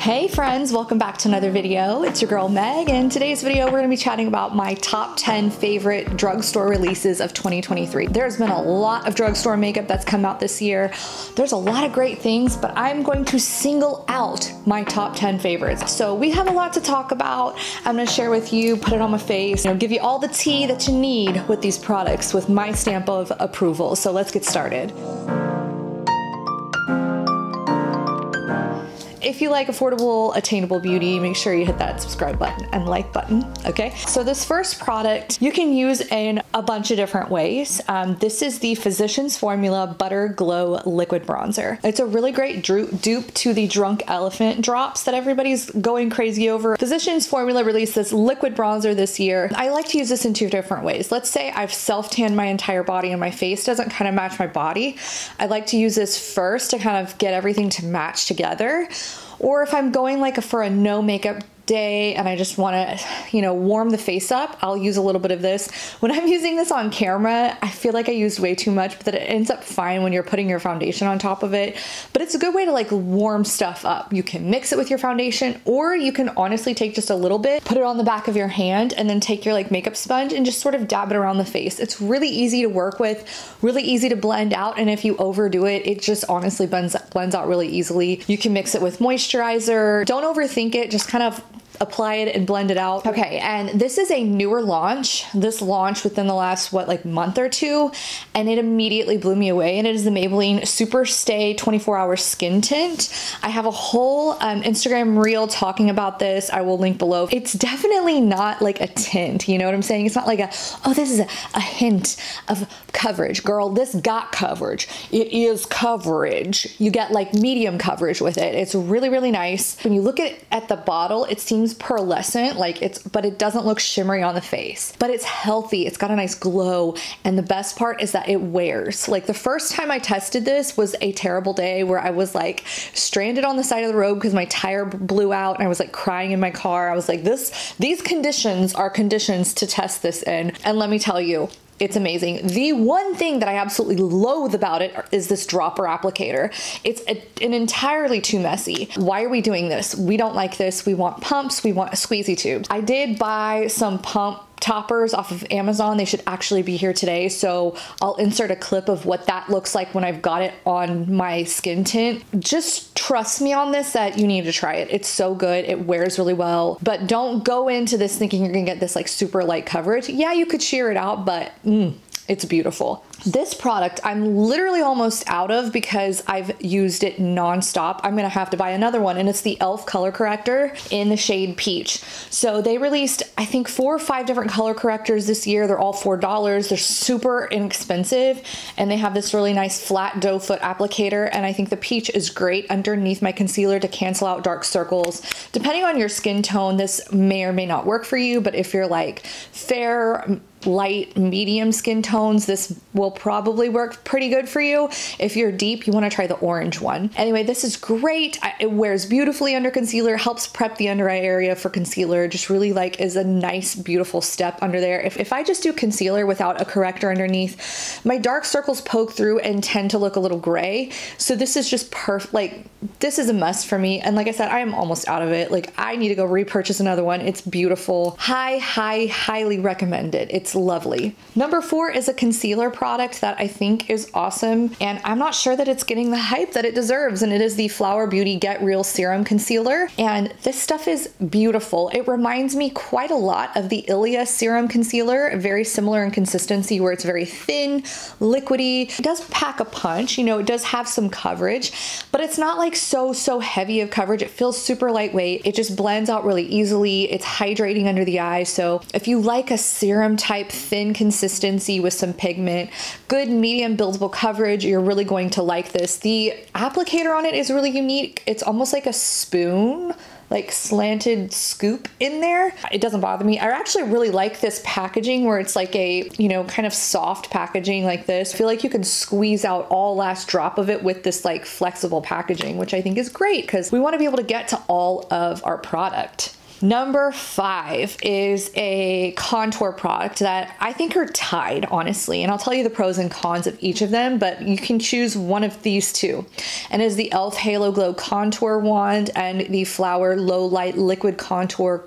Hey friends, welcome back to another video. It's your girl Meg and today's video we're to be chatting about my top 10 favorite drugstore releases of 2023. There's been a lot of drugstore makeup that's come out this year. There's a lot of great things, but I'm going to single out my top 10 favorites. So we have a lot to talk about. I'm to share with you, put it on my face, you know, give you all the tea that you need with these products with my stamp of approval. So let's get started. If you like affordable, attainable beauty, make sure you hit that subscribe button and like button, okay? So this first product you can use in a bunch of different ways. Um, this is the Physicians Formula Butter Glow Liquid Bronzer. It's a really great dupe to the Drunk Elephant drops that everybody's going crazy over. Physicians Formula released this liquid bronzer this year. I like to use this in two different ways. Let's say I've self-tanned my entire body and my face doesn't kind of match my body. I like to use this first to kind of get everything to match together. Or if I'm going like a, for a no makeup day and I just want to, you know, warm the face up, I'll use a little bit of this. When I'm using this on camera, I feel like I used way too much, but that it ends up fine when you're putting your foundation on top of it. But it's a good way to like warm stuff up. You can mix it with your foundation or you can honestly take just a little bit, put it on the back of your hand and then take your like makeup sponge and just sort of dab it around the face. It's really easy to work with, really easy to blend out. And if you overdo it, it just honestly blends, blends out really easily. You can mix it with moisturizer. Don't overthink it. Just kind of apply it and blend it out. Okay, and this is a newer launch. This launched within the last, what, like month or two, and it immediately blew me away. And it is the Maybelline Super Stay 24 Hour Skin Tint. I have a whole um, Instagram reel talking about this. I will link below. It's definitely not like a tint, you know what I'm saying? It's not like a, oh, this is a, a hint of coverage. Girl, this got coverage. It is coverage. You get like medium coverage with it. It's really, really nice. When you look at, at the bottle, it seems seems pearlescent, like it's, but it doesn't look shimmery on the face. But it's healthy, it's got a nice glow, and the best part is that it wears. Like the first time I tested this was a terrible day where I was like stranded on the side of the road because my tire blew out and I was like crying in my car. I was like, this, these conditions are conditions to test this in. And let me tell you, it's amazing. The one thing that I absolutely loathe about it is this dropper applicator. It's a, an entirely too messy. Why are we doing this? We don't like this. We want pumps. We want a squeezy tube. I did buy some pump toppers off of Amazon. They should actually be here today. So I'll insert a clip of what that looks like when I've got it on my skin tint. Just trust me on this that you need to try it. It's so good. It wears really well. But don't go into this thinking you're gonna get this like super light coverage. Yeah, you could sheer it out, but mm, it's beautiful. This product I'm literally almost out of because I've used it nonstop. I'm gonna have to buy another one and it's the e.l.f. color corrector in the shade Peach. So they released, I think four or five different color correctors this year. They're all $4. They're super inexpensive and they have this really nice flat doe foot applicator and I think the Peach is great underneath my concealer to cancel out dark circles. Depending on your skin tone, this may or may not work for you, but if you're like fair, light, medium skin tones, this will probably work pretty good for you. If you're deep, you wanna try the orange one. Anyway, this is great. It wears beautifully under concealer, helps prep the under eye area for concealer, just really like is a nice, beautiful step under there. If, if I just do concealer without a corrector underneath, my dark circles poke through and tend to look a little gray. So this is just perfect, like this is a must for me. And like I said, I am almost out of it. Like I need to go repurchase another one. It's beautiful. High, high, highly recommended. It's it's lovely. Number four is a concealer product that I think is awesome, and I'm not sure that it's getting the hype that it deserves, and it is the Flower Beauty Get Real Serum Concealer. And this stuff is beautiful. It reminds me quite a lot of the Ilia Serum Concealer, very similar in consistency where it's very thin, liquidy. It does pack a punch, you know, it does have some coverage, but it's not like so, so heavy of coverage. It feels super lightweight. It just blends out really easily. It's hydrating under the eye. So if you like a serum type type thin consistency with some pigment, good medium buildable coverage. You're really going to like this. The applicator on it is really unique. It's almost like a spoon like slanted scoop in there. It doesn't bother me. I actually really like this packaging where it's like a, you know, kind of soft packaging like this. I feel like you can squeeze out all last drop of it with this like flexible packaging, which I think is great because we want to be able to get to all of our product. Number five is a contour product that I think are tied, honestly. And I'll tell you the pros and cons of each of them, but you can choose one of these two. And is the e.l.f. Halo Glow Contour Wand and the Flower Low Light Liquid Contour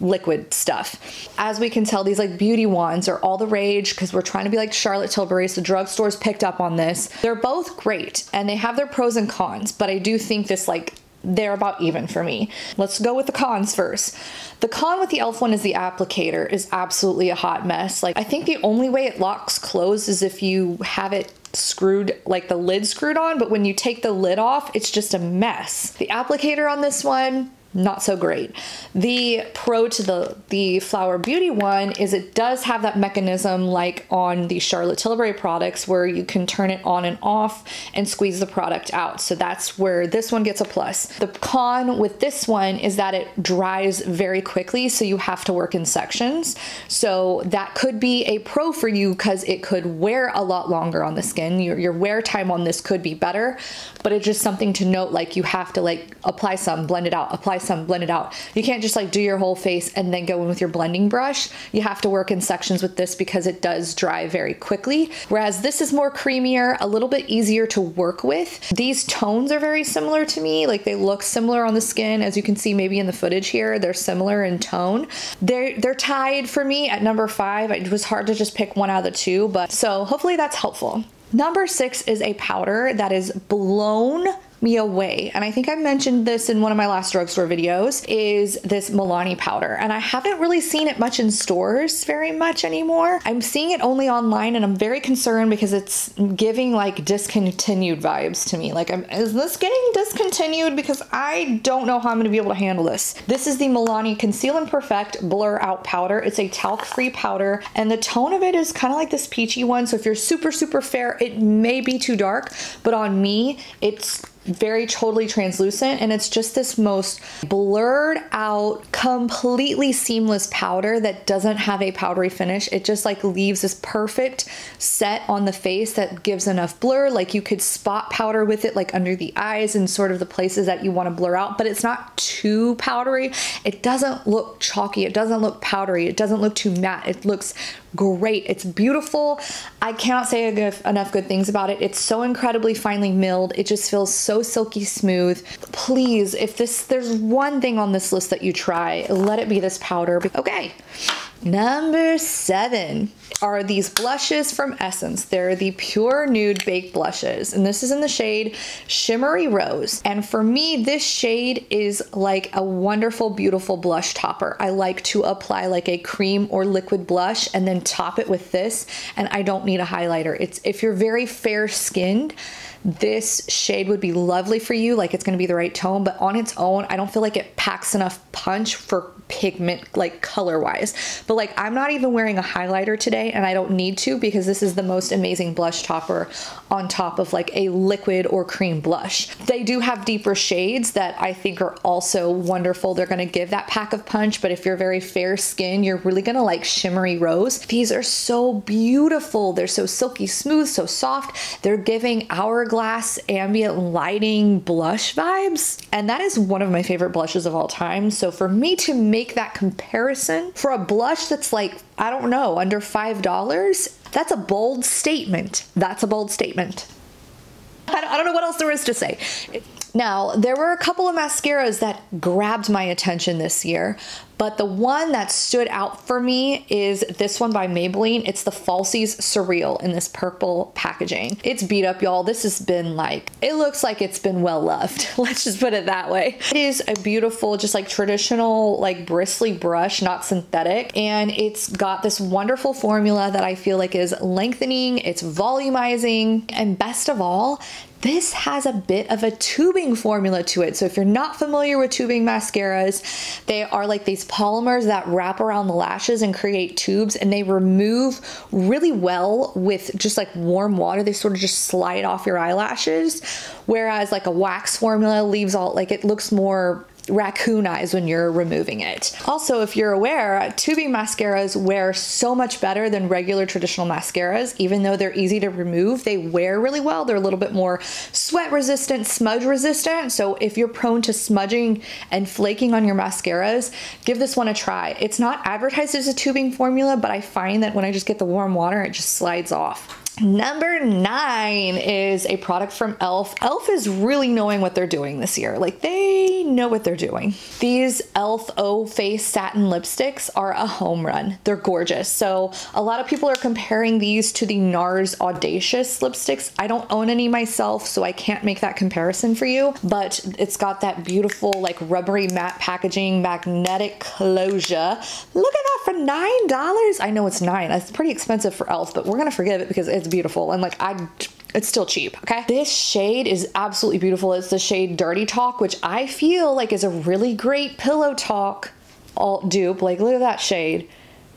liquid stuff. As we can tell, these like beauty wands are all the rage because we're trying to be like Charlotte Tilbury. So drugstores picked up on this. They're both great and they have their pros and cons, but I do think this like they're about even for me. Let's go with the cons first. The con with the e.l.f. one is the applicator is absolutely a hot mess. Like I think the only way it locks closed is if you have it screwed like the lid screwed on, but when you take the lid off, it's just a mess. The applicator on this one, not so great. The pro to the, the Flower Beauty one is it does have that mechanism like on the Charlotte Tilbury products where you can turn it on and off and squeeze the product out. So that's where this one gets a plus. The con with this one is that it dries very quickly, so you have to work in sections. So that could be a pro for you because it could wear a lot longer on the skin. Your, your wear time on this could be better, but it's just something to note like you have to like apply some, blend it out, apply some, blend it out. You can't just like do your whole face and then go in with your blending brush. You have to work in sections with this because it does dry very quickly. Whereas this is more creamier, a little bit easier to work with. These tones are very similar to me. Like they look similar on the skin. As you can see maybe in the footage here, they're similar in tone. They're, they're tied for me at number five. It was hard to just pick one out of the two, but so hopefully that's helpful. Number six is a powder that is blown me away, and I think I mentioned this in one of my last drugstore videos, is this Milani powder. And I haven't really seen it much in stores very much anymore. I'm seeing it only online and I'm very concerned because it's giving like discontinued vibes to me. Like, I'm, is this getting discontinued? Because I don't know how I'm gonna be able to handle this. This is the Milani Conceal and Perfect Blur Out Powder. It's a talc-free powder and the tone of it is kind of like this peachy one. So if you're super, super fair, it may be too dark, but on me, it's very totally translucent and it's just this most blurred out completely seamless powder that doesn't have a powdery finish. It just like leaves this perfect set on the face that gives enough blur. Like you could spot powder with it like under the eyes and sort of the places that you want to blur out but it's not too powdery. It doesn't look chalky. It doesn't look powdery. It doesn't look too matte. It looks great. It's beautiful. I cannot say enough good things about it. It's so incredibly finely milled. It just feels so silky smooth. Please, if this there's one thing on this list that you try, let it be this powder. Okay. Number seven are these blushes from Essence. They're the Pure Nude Baked Blushes, and this is in the shade Shimmery Rose. And for me, this shade is like a wonderful, beautiful blush topper. I like to apply like a cream or liquid blush and then top it with this, and I don't need a highlighter. It's if you're very fair skinned, this shade would be lovely for you, like it's gonna be the right tone, but on its own, I don't feel like it packs enough punch for pigment, like color wise. But like, I'm not even wearing a highlighter today and I don't need to because this is the most amazing blush topper on top of like a liquid or cream blush. They do have deeper shades that I think are also wonderful. They're gonna give that pack of punch, but if you're very fair skin, you're really gonna like shimmery rose. These are so beautiful. They're so silky smooth, so soft. They're giving hourglass ambient lighting blush vibes. And that is one of my favorite blushes of all time. So for me to make make that comparison for a blush that's like, I don't know, under $5, that's a bold statement. That's a bold statement. I don't, know what else there is to say. Now, there were a couple of mascaras that grabbed my attention this year, but the one that stood out for me is this one by Maybelline. It's the Falsies Surreal in this purple packaging. It's beat up, y'all. This has been like, it looks like it's been well loved. Let's just put it that way. It is a beautiful, just like traditional, like bristly brush, not synthetic. And it's got this wonderful formula that I feel like is lengthening, it's volumizing, and best of all, this has a bit of a tubing formula to it. So if you're not familiar with tubing mascaras, they are like these polymers that wrap around the lashes and create tubes and they remove really well with just like warm water. They sort of just slide off your eyelashes. Whereas like a wax formula leaves all like it looks more raccoon eyes when you're removing it. Also, if you're aware, tubing mascaras wear so much better than regular traditional mascaras. Even though they're easy to remove, they wear really well. They're a little bit more sweat resistant, smudge resistant. So if you're prone to smudging and flaking on your mascaras, give this one a try. It's not advertised as a tubing formula, but I find that when I just get the warm water, it just slides off. Number nine is a product from e.l.f. e.l.f. is really knowing what they're doing this year. Like they know what they're doing. These e.l.f. O Face Satin Lipsticks are a home run. They're gorgeous. So a lot of people are comparing these to the NARS Audacious lipsticks. I don't own any myself, so I can't make that comparison for you, but it's got that beautiful like rubbery matte packaging, magnetic closure. Look at that for $9. I know it's nine. It's pretty expensive for e.l.f., but we're gonna forgive it because it's beautiful and like I it's still cheap, okay? This shade is absolutely beautiful. It's the shade Dirty Talk, which I feel like is a really great pillow talk alt dupe. Like look at that shade.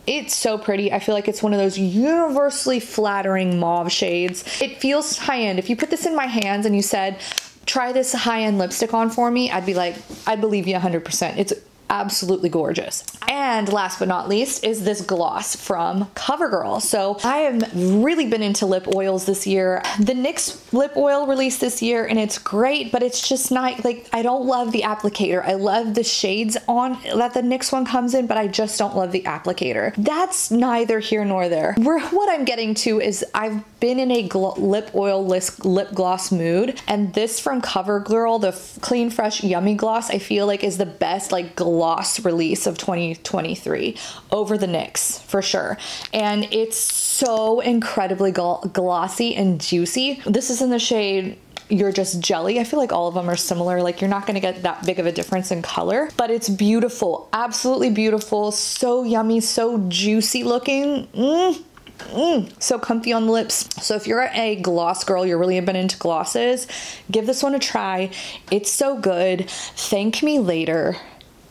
It's so pretty. I feel like it's one of those universally flattering mauve shades. It feels high-end. If you put this in my hands and you said, try this high-end lipstick on for me, I'd be like, I believe you 100%. It's absolutely gorgeous. And last but not least is this gloss from CoverGirl. So I have really been into lip oils this year. The NYX lip oil released this year and it's great, but it's just not like, I don't love the applicator. I love the shades on that the NYX one comes in, but I just don't love the applicator. That's neither here nor there. What I'm getting to is I've been in a lip oil lip gloss mood and this from CoverGirl, the Clean Fresh Yummy Gloss, I feel like is the best like gloss gloss release of 2023 over the NYX for sure. And it's so incredibly glossy and juicy. This is in the shade you're just jelly. I feel like all of them are similar. Like you're not gonna get that big of a difference in color, but it's beautiful, absolutely beautiful. So yummy, so juicy looking. Mm. Mm, so comfy on the lips. So if you're a gloss girl, you're really been into glosses, give this one a try. It's so good. Thank me later.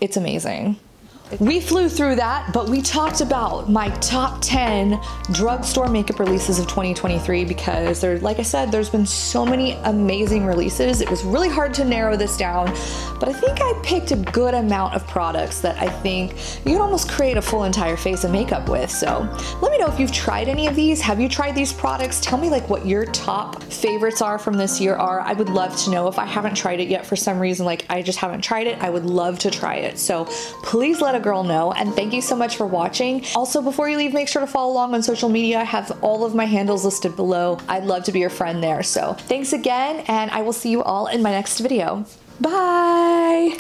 It's amazing. We flew through that, but we talked about my top 10 drugstore makeup releases of 2023 because there, like I said, there's been so many amazing releases. It was really hard to narrow this down, but I think I picked a good amount of products that I think you can almost create a full entire face of makeup with. So let me know if you've tried any of these. Have you tried these products? Tell me like what your top favorites are from this year are. I would love to know if I haven't tried it yet for some reason, like I just haven't tried it. I would love to try it. So please let girl know. And thank you so much for watching. Also, before you leave, make sure to follow along on social media. I have all of my handles listed below. I'd love to be your friend there. So thanks again, and I will see you all in my next video. Bye!